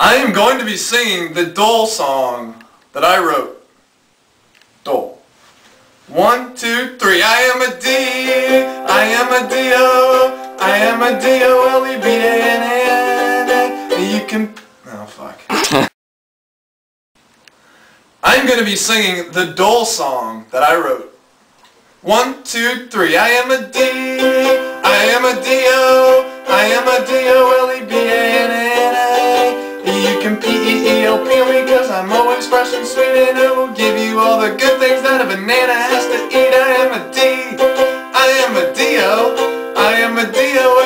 I am going to be singing the Dole song that I wrote. Dole. One, two, three. I am a D. I am a D-O. I am a D-O-L-E-B-A-N-A. You can... Oh, fuck. I'm going to be singing the Dole song that I wrote. One, two, three. I am a D. American P-E-E-L-P cause I'm always fresh and sweet and it will give you all the good things that a banana has to eat. I am a D. I am a D-O. I am a D-O.